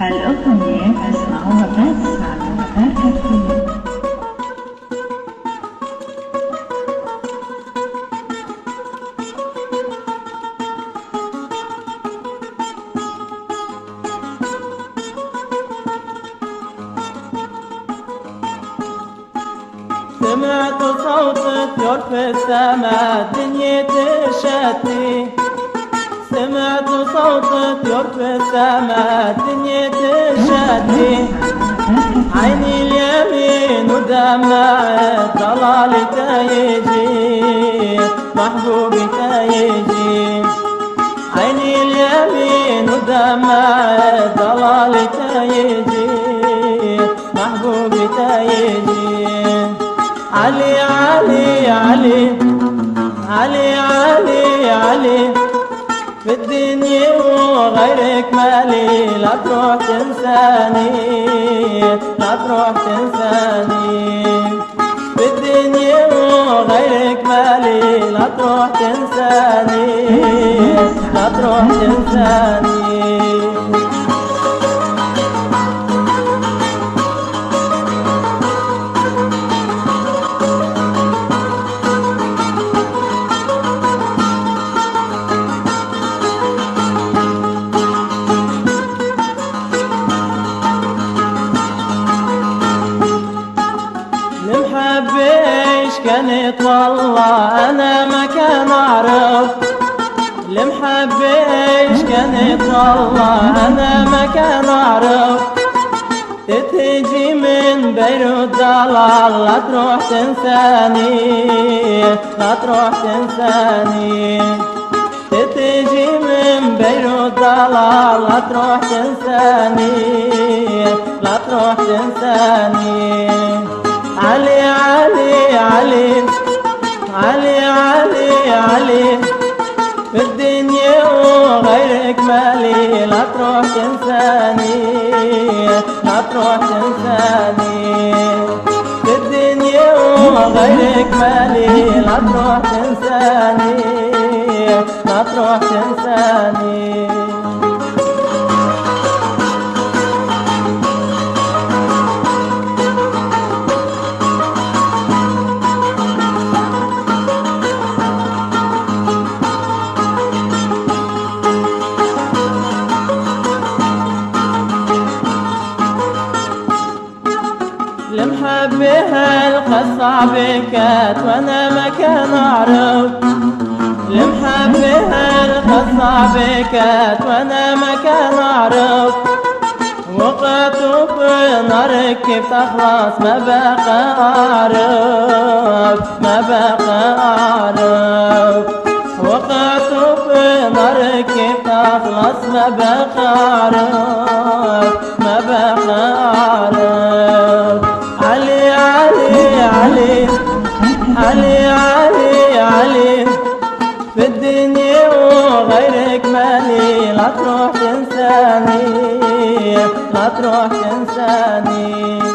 الأغنية تسمعوها بس على مدار كافيين سمعت صوت طيور في السماء الدنيا تشتي. سمعت صوت طيور في السماء الدنيا تشتي عيني اليمين ودمعت ضلالي تيجي محبوبي تيجي عيني اليمين ودمعت ضلالي تيجي محبوبي تيجي علي علي علي علي علي علي. في الدنيا وغيرك مالي لا تروح تنساني لا تروح تنساني. في الدنيا وغيرك مالي لا تروح تنساني لا تروح تنساني. والله أنا ما كان أعرف المحبيش كانت والله أنا ما كان أعرف تتجي من بيروت ضلال لا تروح تنساني لا تروح تنساني. تتجي من بيروت ضلال لا تروح تنساني لا تروح تنساني. علي لا تروح تنساني في الدنيا وغيرك مالي لا تروح تنساني لا تروح تنساني. لمحبها القصة بكات وأنا ما كان اعرف لمحبها القصة بكات وأنا ما كان اعرف وقعت في نار كيف تخلص؟ ما بقى اعرف ما بقى اعرف وقعت في نار كيف تخلص؟ ما بقى اعرف علي علي علي. في الدنيا وغيرك مالي. لا تروح تنساني لا تروح تنساني.